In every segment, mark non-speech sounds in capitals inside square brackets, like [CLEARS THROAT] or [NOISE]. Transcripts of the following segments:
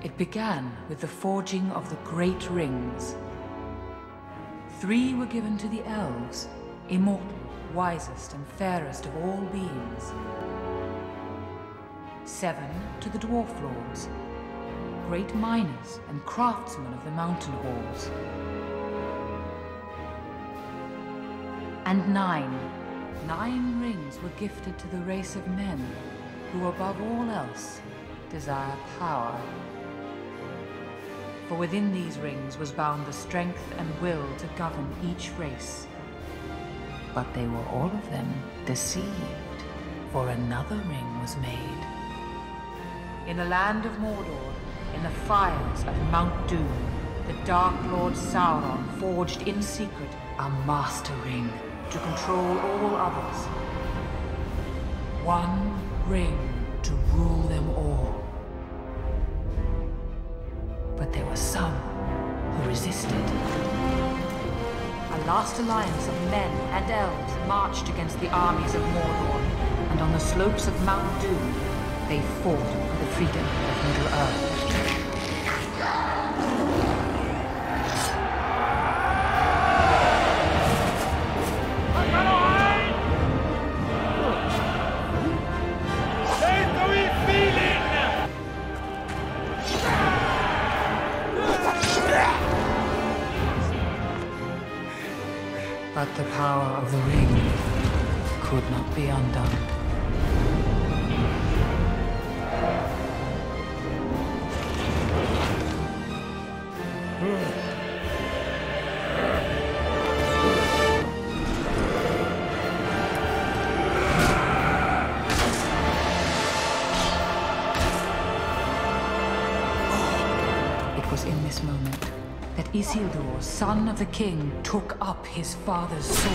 It began with the forging of the Great Rings. Three were given to the elves, immortal, wisest, and fairest of all beings. Seven to the Dwarf Lords, great miners and craftsmen of the mountain halls. And nine, nine rings were gifted to the race of men who above all else desire power. For within these rings was bound the strength and will to govern each race. But they were all of them deceived, for another ring was made. In the land of Mordor, in the fires of Mount Doom, the Dark Lord Sauron forged in secret a Master Ring to control all others. One ring to rule them all. Last alliance of men and elves marched against the armies of Mordor, and on the slopes of Mount Doom, they fought for the freedom of Middle-earth. But the power of the ring could not be undone. Isildur, son of the king, took up his father's sword.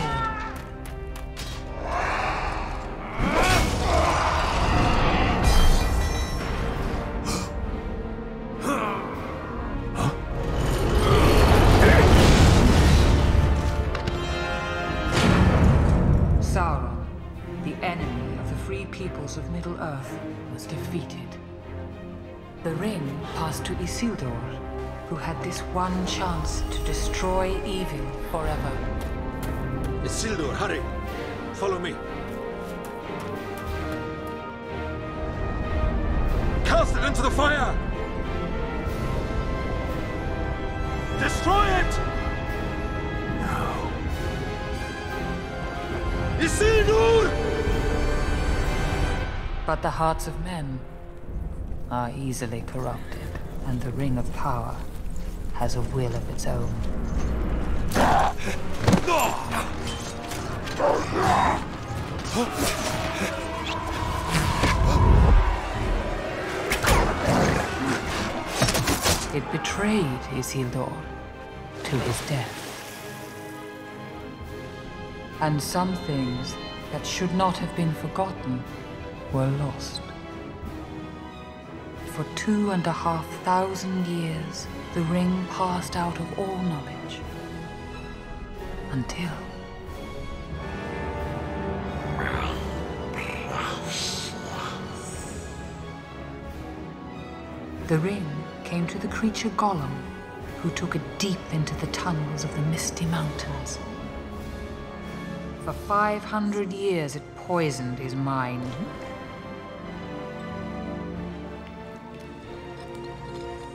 Sauron, the enemy of the free peoples of Middle-earth, was defeated. The ring passed to Isildur, who had this one chance to destroy evil forever. Isildur, hurry! Follow me. Cast it into the fire! Destroy it! No. Isildur! But the hearts of men are easily corrupted, and the Ring of Power has a will of its own. It betrayed Isildur to his death. And some things that should not have been forgotten were lost. For two and a half thousand years, the ring passed out of all knowledge. Until. The ring came to the creature Gollum, who took it deep into the tunnels of the Misty Mountains. For 500 years, it poisoned his mind.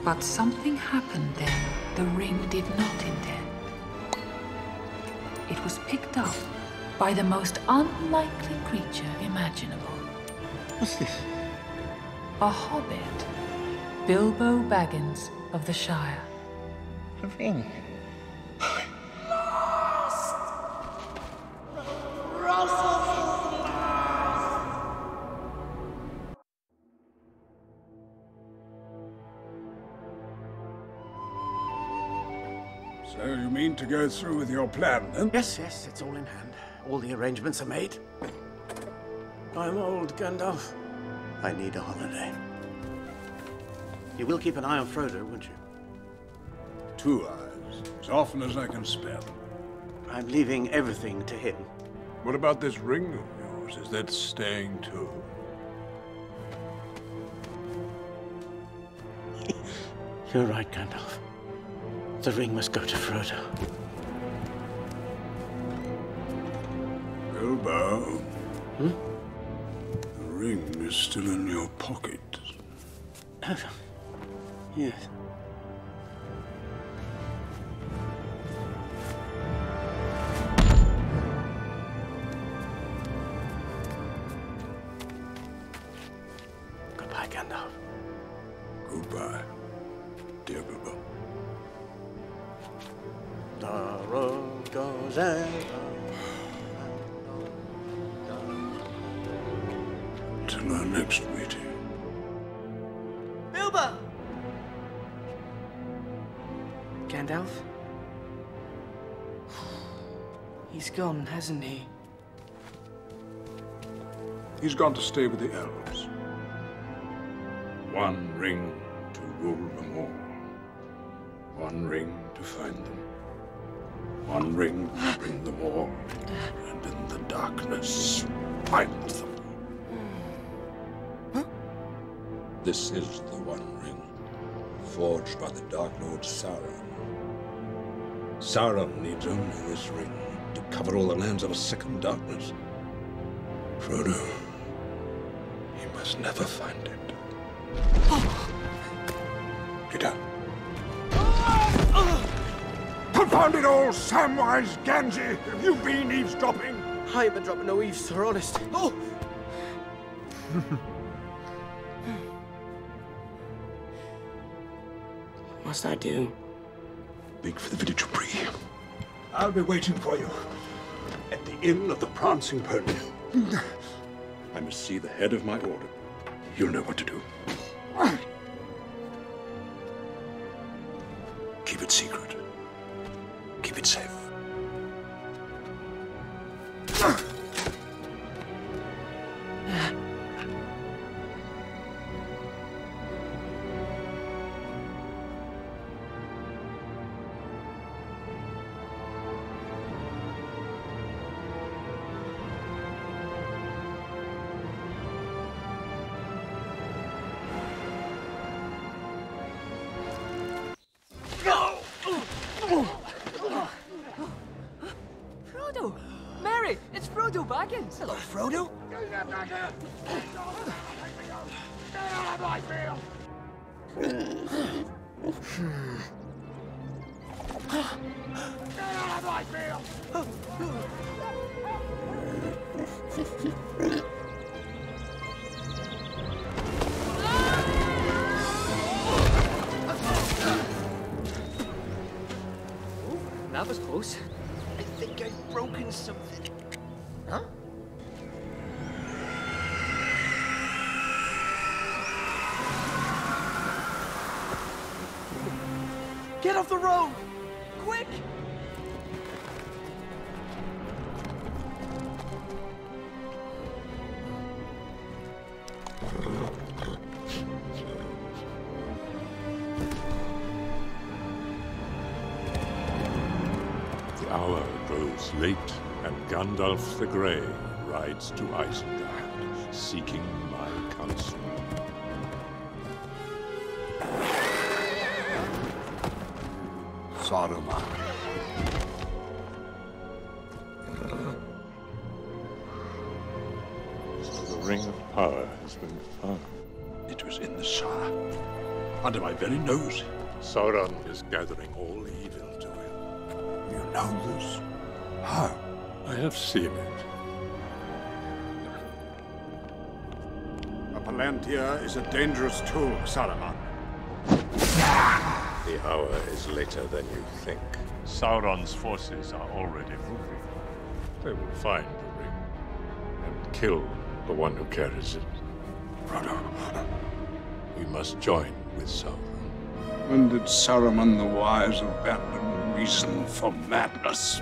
But something happened then the ring did not intend. It was picked up by the most unlikely creature imaginable. What's this? A hobbit. Bilbo Baggins of the Shire. A ring. Go through with your plan, then? Yes, yes, it's all in hand. All the arrangements are made. I'm old, Gandalf. I need a holiday. You will keep an eye on Frodo, won't you? Two eyes, as often as I can spare them. I'm leaving everything to him. What about this ring of yours? Is that staying too? [LAUGHS] You're right, Gandalf. The ring must go to Frodo. Hmm? The ring is still in your pocket. [CLEARS THROAT] yes. Gone, hasn't he? He's gone to stay with the elves. One ring to rule them all. One ring to find them. One ring to bring them all. And in the darkness, find them. Hmm. This is the One Ring, forged by the Dark Lord Sauron. Sauron needs only this ring to cover all the lands of a second darkness. Frodo, he must never find it. Get out. Confound it all, Samwise Gamgee! Have you been eavesdropping? I ain't been dropping no eaves, sir, honest. Oh! [LAUGHS] what must I do? Make for the village of Bree. I'll be waiting for you at the Inn of the Prancing Pony. [LAUGHS] I must see the head of my order. You'll know what to do. Keep it secret. Keep it safe. Frodo! That was close. Get off the road! Quick! The hour grows late, and Gandalf the Grey rides to Isengard, seeking my counsel. Saruman. So the Ring of Power has been found. It was in the Shire. Under my very nose. Sauron is gathering all evil to him. You know this? How? I have seen it. A Palantir is a dangerous tool, Saruman. The hour is later than you think. Sauron's forces are already moving. They will find the ring and kill the one who carries it. Frodo. [LAUGHS] We must join with Sauron. When did Saruman the Wise of abandon reason for madness?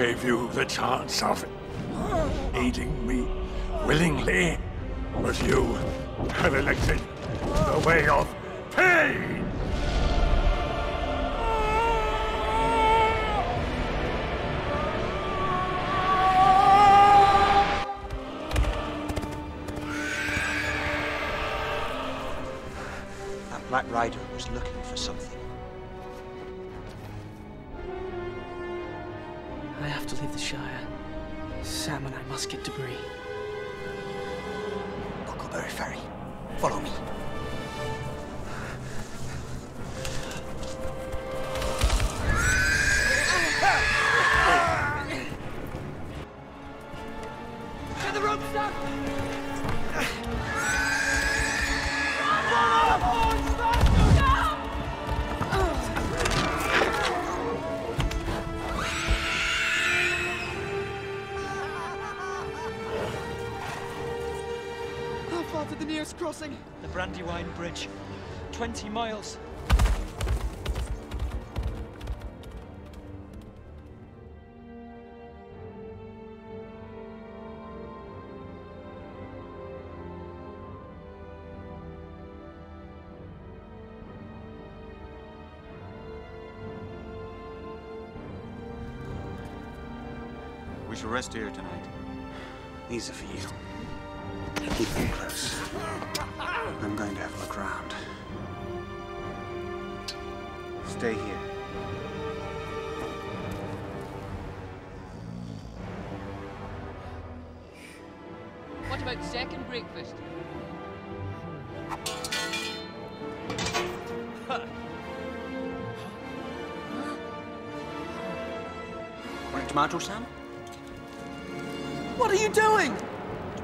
gave you the chance of aiding me willingly, but you have elected the way of pain! That Black Rider was looking for something. And crossing? The Brandywine Bridge. 20 miles. We shall rest here tonight. These are for you. Keep them close. I'm going to have a look around. Stay here. What about second breakfast? [LAUGHS] Want a tomato, Sam? What are you doing?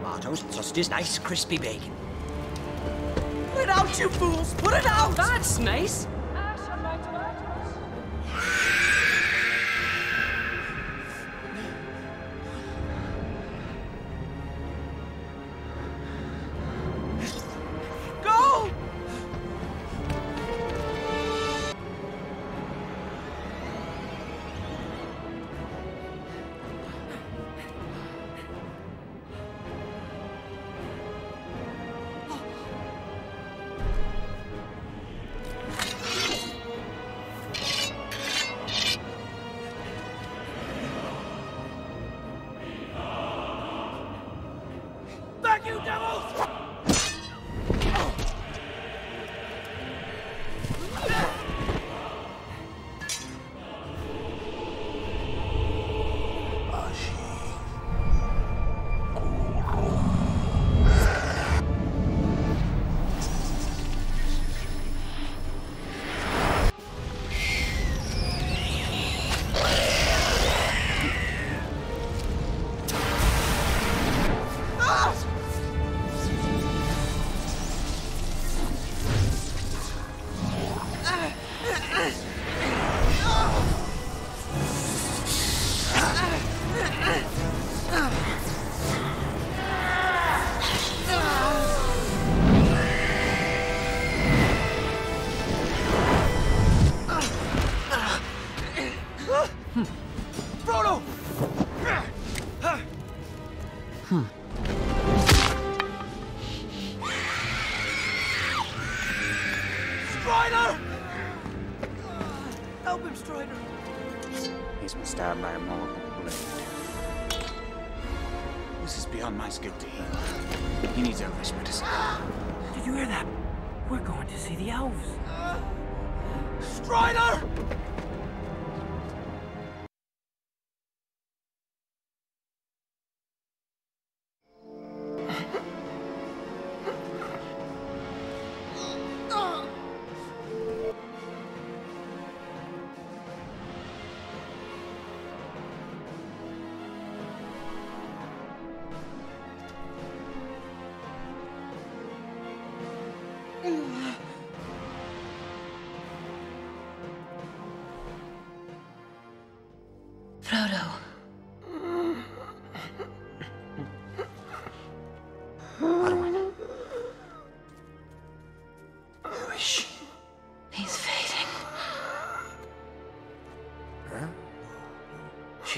Tomatoes, sausages, nice crispy bacon. Put it out, you fools! Put it out! That's nice.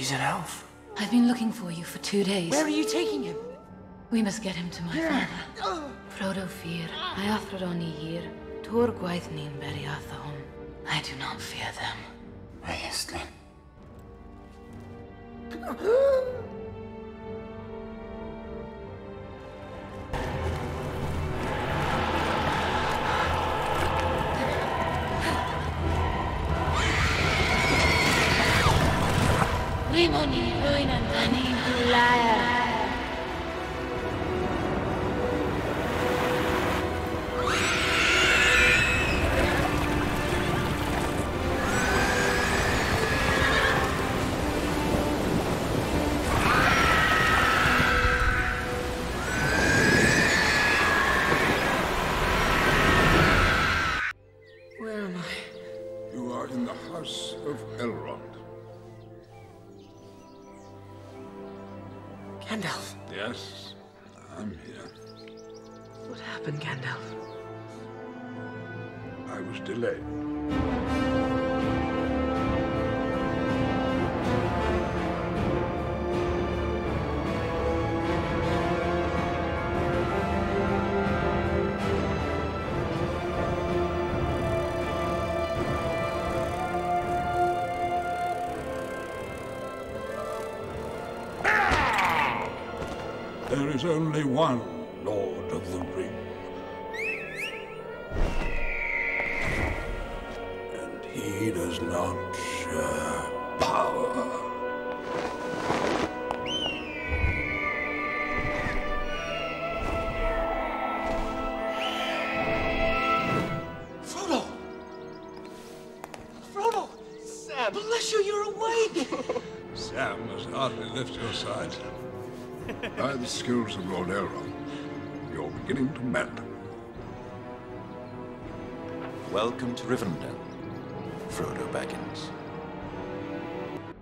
She's an elf. I've been looking for you for two days. Where are you taking him? We must get him to my father. Frodo fear. I Athroni here. Tor Gwaithnin Beriathahom. I do not fear them. Hey. Is only one Lord of the Ring. And he does not share power. Frodo! Frodo! Sam! Bless you, you're awake! [LAUGHS] Sam has hardly left your side. [LAUGHS] By the skills of Lord Elrond, you're beginning to mend. Welcome to Rivendell, Frodo Baggins.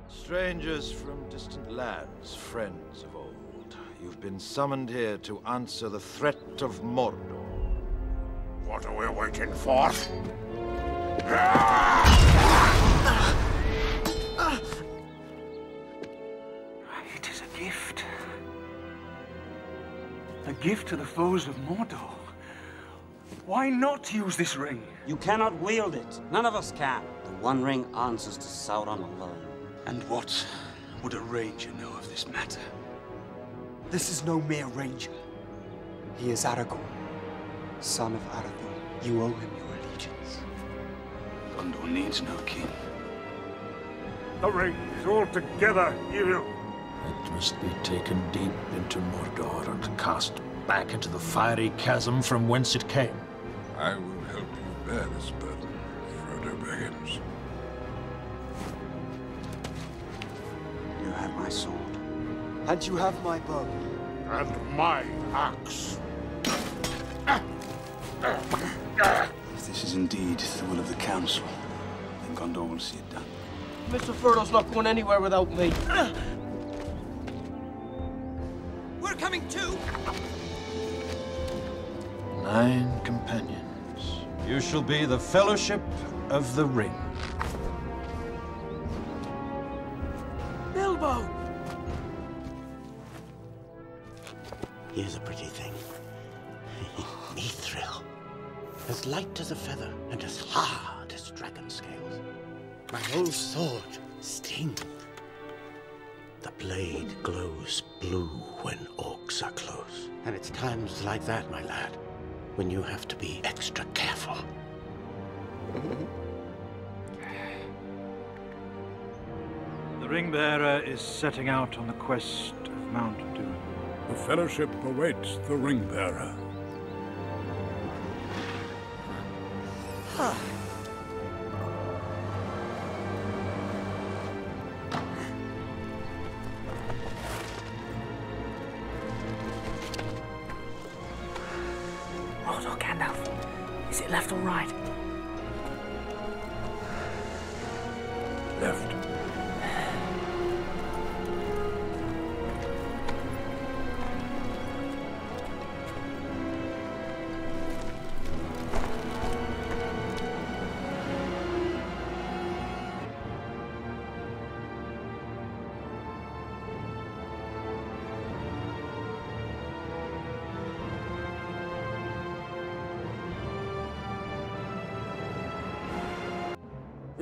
Strangers from distant lands, friends of old, you've been summoned here to answer the threat of Mordor. What are we waiting for? [LAUGHS] A gift to the foes of Mordor. Why not use this ring? You cannot wield it. None of us can. The One Ring answers to Sauron alone. And what would a ranger know of this matter? This is no mere ranger. He is Aragorn, son of Arathorn. You owe him your allegiance. Gondor needs no king. The ring is altogether evil. It must be taken deep into Mordor and cast back into the fiery chasm from whence it came. I will help you bear this burden, Frodo Baggins. You have my sword. And you have my bow. And my axe. If this is indeed the will of the Council, then Gondor will see it done. Mr. Frodo's not going anywhere without me. We're coming too! Nine companions. You shall be the Fellowship of the Ring. Bilbo! Here's a pretty thing. [LAUGHS] Mithril. As light as a feather and as hard as dragon scales. My old sword, Sting. The blade glows blue when orcs are close. And it's times like that, my lad, when you have to be extra careful. The ring bearer is setting out on the quest of Mount Doom. The Fellowship awaits the ring bearer.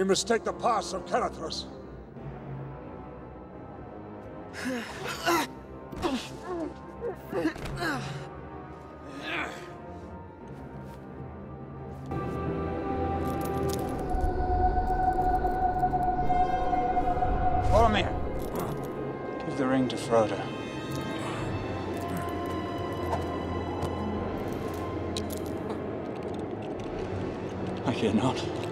We must take the pass of Caradhras. Follow me. Give the ring to Frodo. I fear not.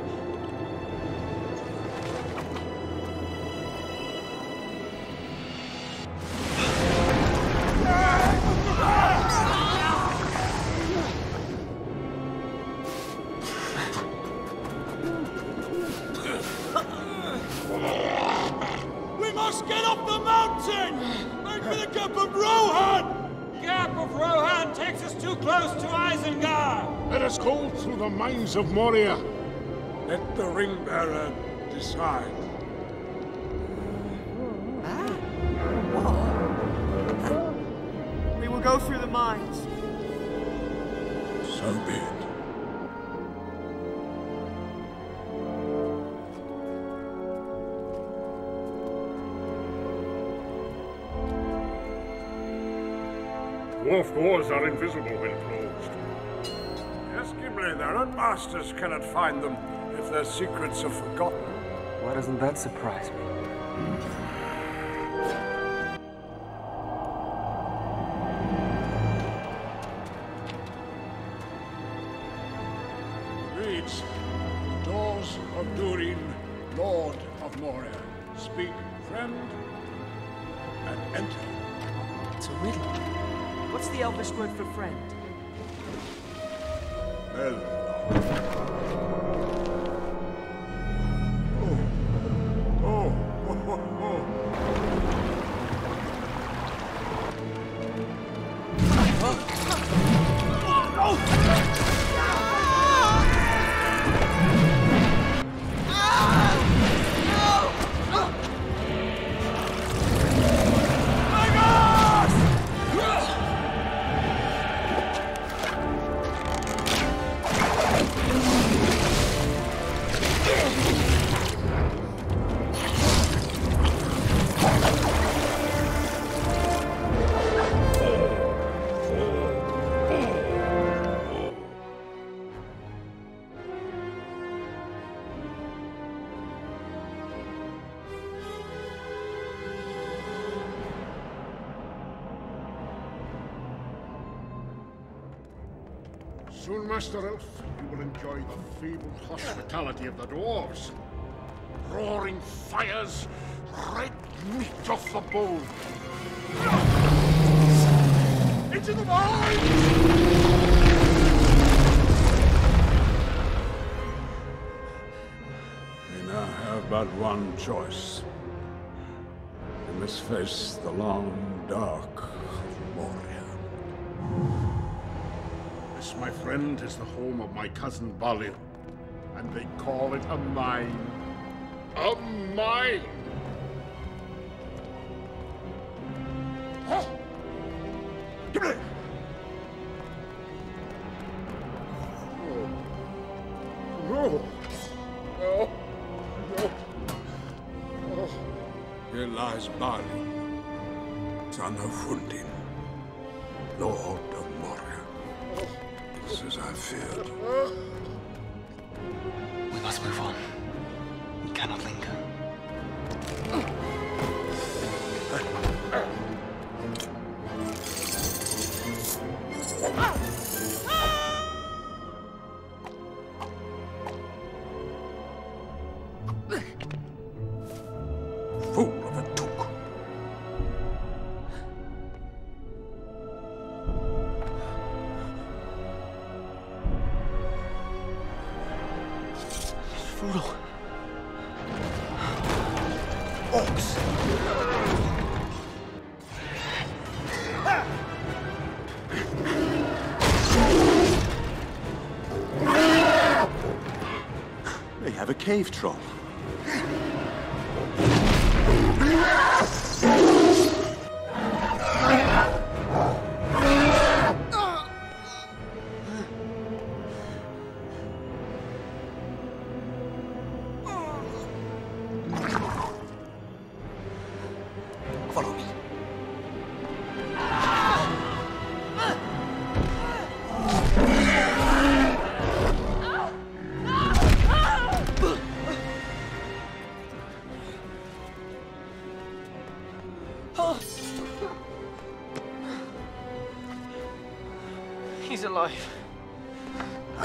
Of Moria. Let the ring bearer decide. We will go through the mines. So be it. Dwarf doors are invisible when closed. Yes, Gimli, their own masters cannot find them if their secrets are forgotten. Why doesn't that surprise me? Reads, the doors of Durin, Lord of Moria. Speak, friend, and enter. It's a riddle. What's the Elvish word for friend? Oh, Master Elf, you will enjoy the feeble hospitality of the dwarves. Roaring fires, red meat off the bone. Into the mines! Now have but one choice. We must face the long dark my friend, is the home of my cousin Balin, and they call it a mine. A mine! No! Oh. No! Oh. Oh. oh. Here lies Balin, son of Fundin, Lord. It's as I feared. We must move on. We cannot linger. Cave troll. Follow me.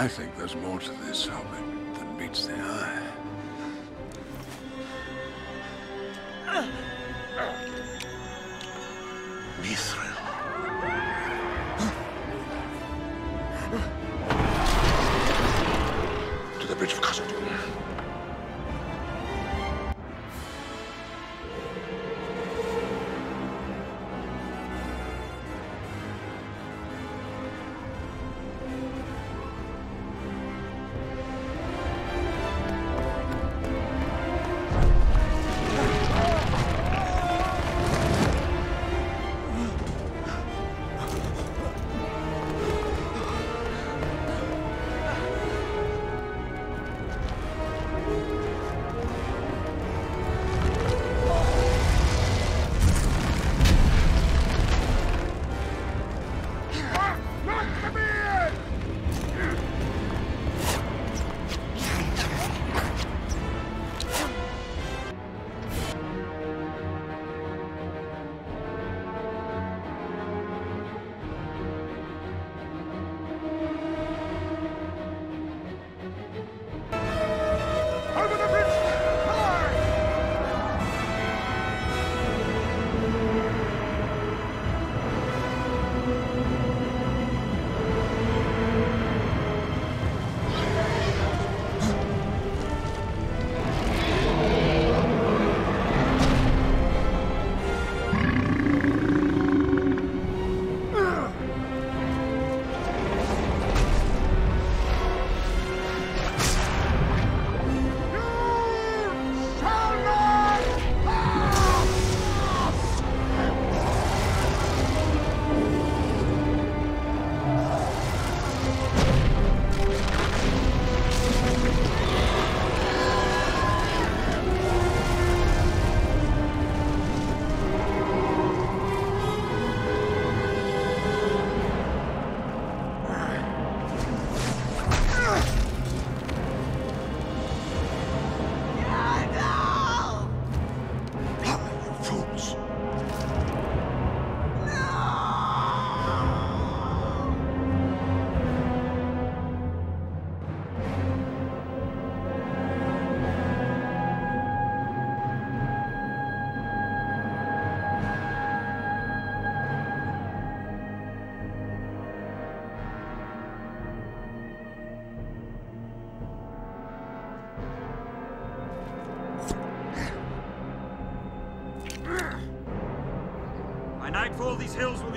I think there's more to this, Hobbit, than meets the eye.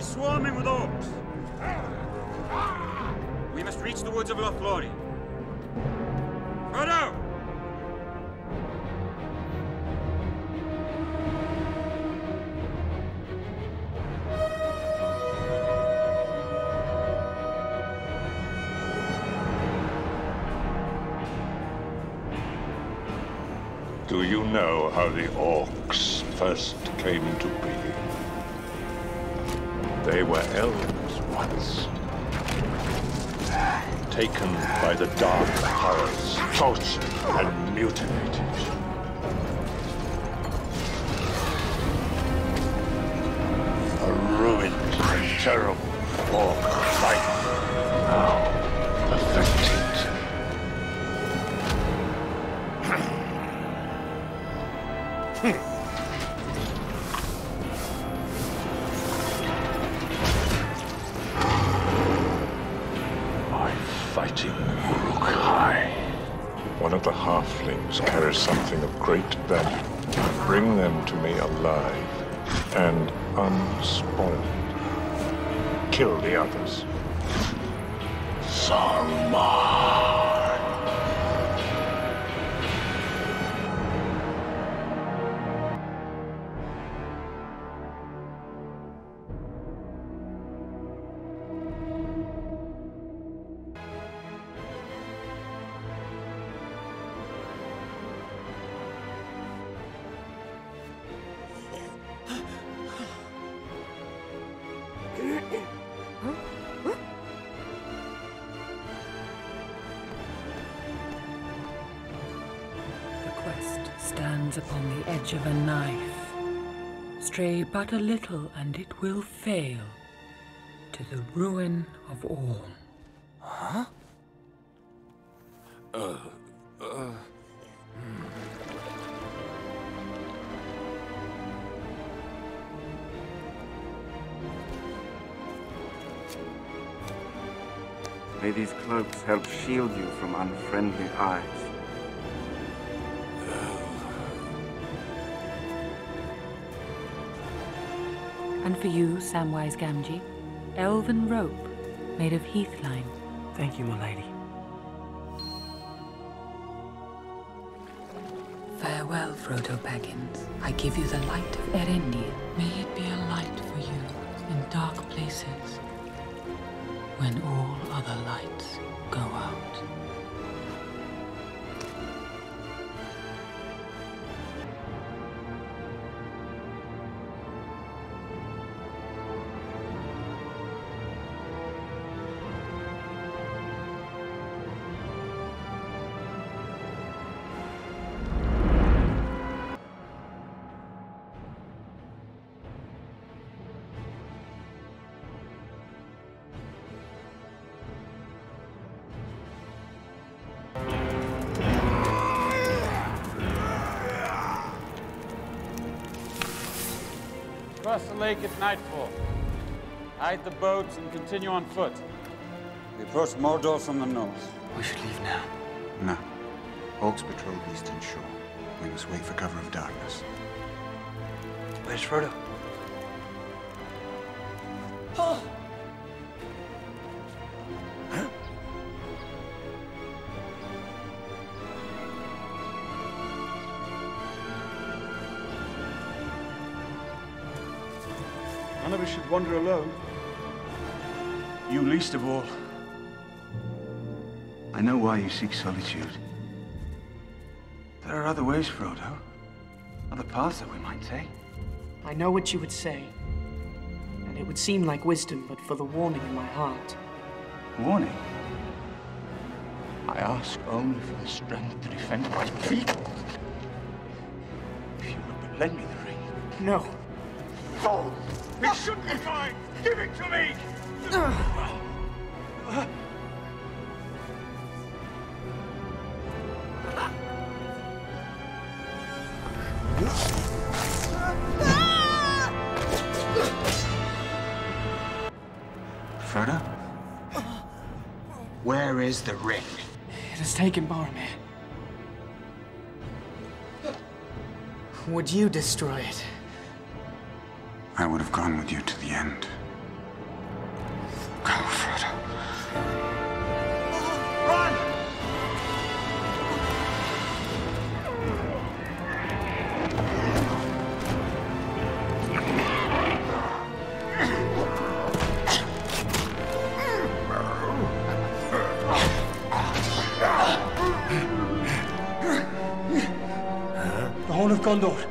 Be swarming with orcs. We must reach the woods of Lothlorien. Frodo! Do you know how the orcs first came to be? They were elves once. Taken by the dark powers, tortured and mutilated. A ruined and terrible orc stands upon the edge of a knife. Stray but a little and it will fail to the ruin of all. Huh? Uh, uh, May these cloaks help shield you from unfriendly eyes. For you, Samwise Gamgee, elven rope made of hithlain. Thank you, my lady. Farewell, Frodo Baggins. I give you the light of Eärendil. May it be a light for you in dark places when all other lights go out. Cross the at nightfall. Hide the boats and continue on foot. We approach Mordor from the north. We should leave now. No. Orcs patrol the eastern shore. We must wait for cover of darkness. Where's Frodo? Oh! None should wander alone. You least of all. I know why you seek solitude. There are other ways, Frodo. Other paths that we might take. I know what you would say. And it would seem like wisdom, but for the warning in my heart. Warning? I ask only for the strength to defend my people. If you would but lend me the ring. No. No! It shouldn't be mine! Give it to me! Frodo? Where is the ring? It has taken Boromir. Would you destroy it? I would have gone with you to the end. Go, Frodo. Run! The Horn of Gondor.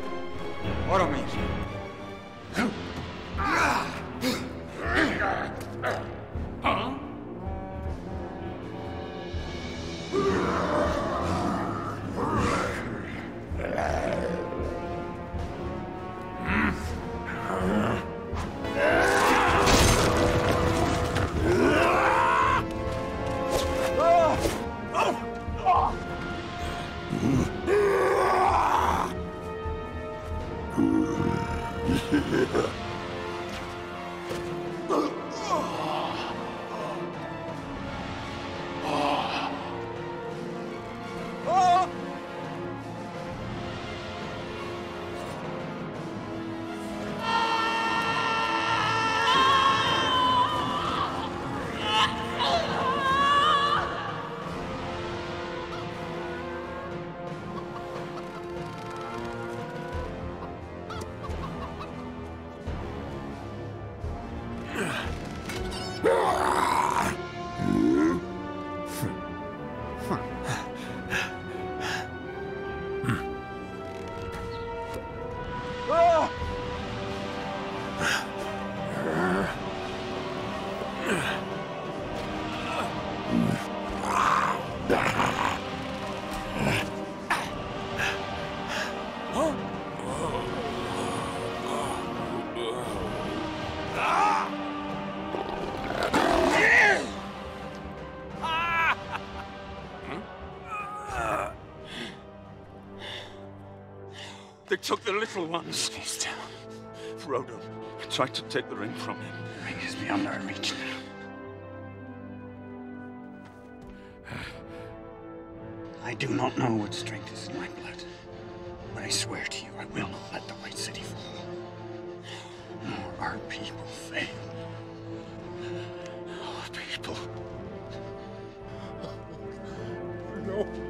Took the little ones. Stay still. Frodo tried to take the ring from him. The ring is beyond our reach now. I do not know what strength is in my blood, but I swear to you, I will not let the White City fall, nor our people fail. Our people. No.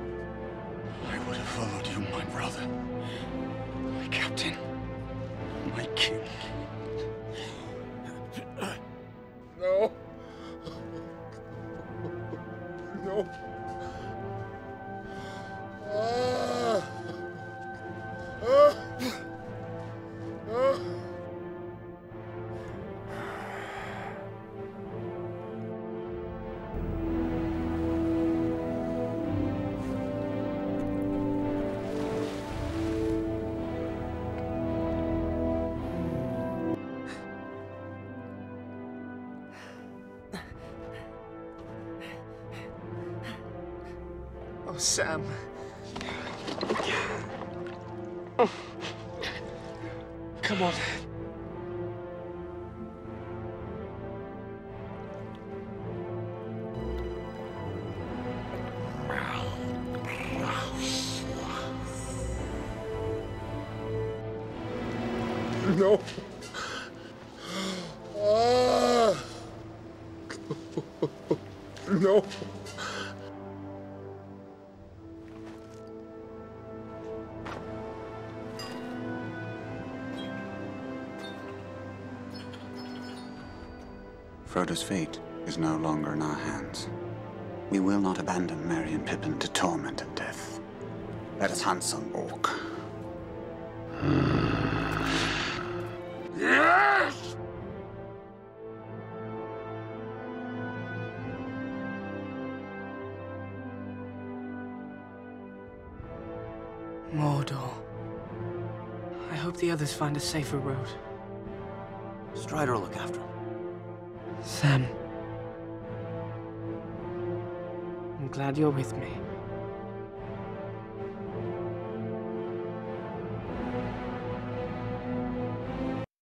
Sam. Come on. No. Ah. No. Frodo's fate is no longer in our hands. We will not abandon Merry and Pippin to torment and death. Let us hunt some orc. Yes! Mordor. I hope the others find a safer road. Strider will look after him. Sam. I'm glad you're with me.